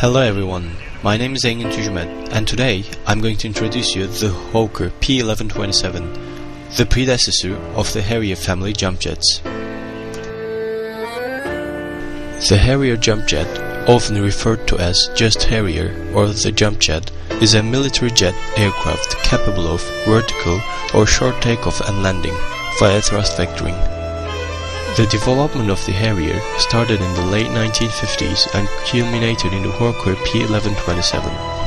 Hello everyone, my name is Engin Tujumet and today I'm going to introduce you the Hawker P1127, the predecessor of the Harrier family jump jets. The Harrier jump jet, often referred to as just Harrier or the jump jet, is a military jet aircraft capable of vertical or short takeoff and landing via thrust vectoring. The development of the Harrier started in the late 1950s and culminated in the Hawker P1127.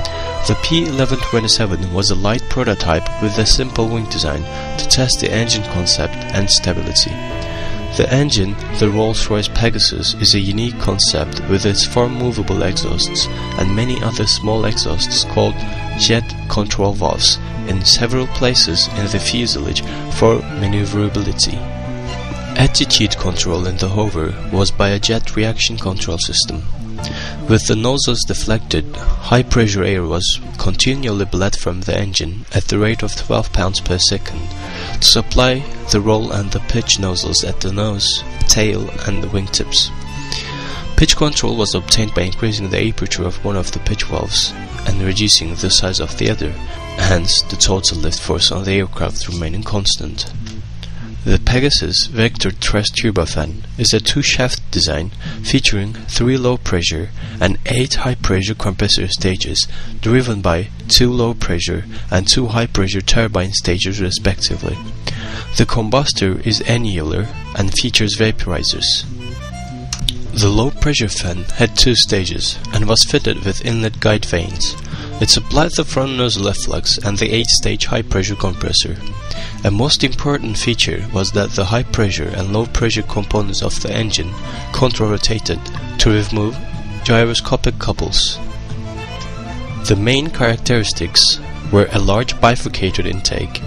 The P1127 was a light prototype with a simple wing design to test the engine concept and stability. The engine, the Rolls-Royce Pegasus, is a unique concept with its four movable exhausts and many other small exhausts called jet control valves in several places in the fuselage for maneuverability. Attitude control in the hover was by a jet reaction control system. With the nozzles deflected, high pressure air was continually bled from the engine at the rate of 12 pounds per second to supply the roll and the pitch nozzles at the nose, tail and the wingtips. Pitch control was obtained by increasing the aperture of one of the pitch valves and reducing the size of the other, hence the total lift force on the aircraft remaining constant. The Pegasus Vector Thrust Turbofan is a two-shaft design featuring three low-pressure and eight high-pressure compressor stages driven by two low-pressure and two high-pressure turbine stages respectively. The combustor is annular and features vaporizers. The low-pressure fan had two stages and was fitted with inlet guide vanes. It supplied the front nozzle efflux and the 8-stage high-pressure compressor. A most important feature was that the high pressure and low pressure components of the engine contra-rotated to remove gyroscopic couples. The main characteristics were a large bifurcated intake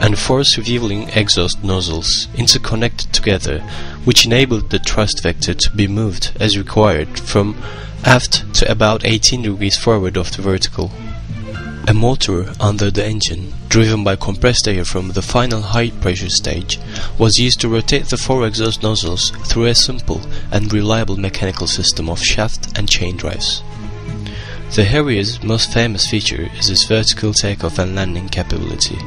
and four swiveling exhaust nozzles interconnected together which enabled the thrust vector to be moved as required from aft to about 18 degrees forward of the vertical. A motor under the engine, driven by compressed air from the final high pressure stage, was used to rotate the four exhaust nozzles through a simple and reliable mechanical system of shaft and chain drives. The Harrier's most famous feature is its vertical takeoff and landing capability.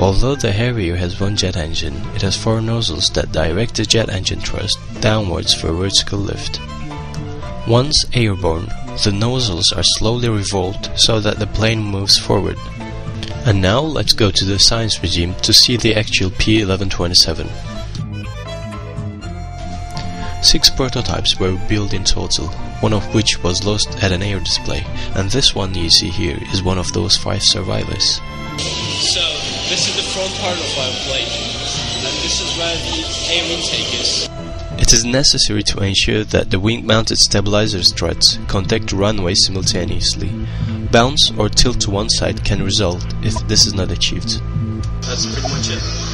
Although the Harrier has one jet engine, it has four nozzles that direct the jet engine thrust downwards for vertical lift. Once airborne, the nozzles are slowly revolved so that the plane moves forward. And now let's go to the science regime to see the actual P1127. Six prototypes were built in total, one of which was lost at an air display, and this one you see here is one of those five survivors. This is the front part of our plane, and this is where the air intake is. It is necessary to ensure that the wing-mounted stabilizer struts contact the runway simultaneously. Bounce or tilt to one side can result if this is not achieved. That's pretty much it.